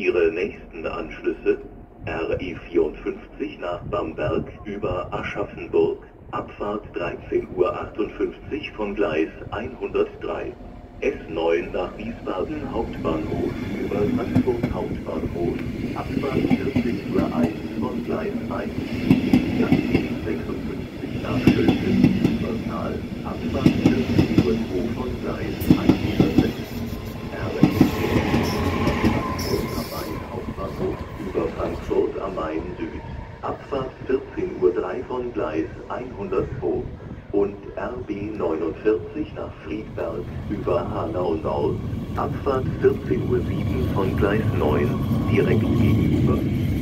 Ihre nächsten Anschlüsse RE 54 nach Bamberg über Aschaffenburg, Abfahrt 13.58 Uhr von Gleis 103. S9 nach Wiesbaden Hauptbahnhof über Frankfurt Hauptbahnhof, Abfahrt 14.01 Uhr von Gleis 1. R56 nach Schöten, Portal, Abfahrt 14.02 Uhr von Gleis 106. Hauptbahnhof über Frankfurt am Main Süd, Abfahrt 14.03 Uhr von Gleis 102 und RB 49 nach Friedberg über Hanau Nord, Abfahrt 14.07 Uhr von Gleis 9 direkt gegenüber.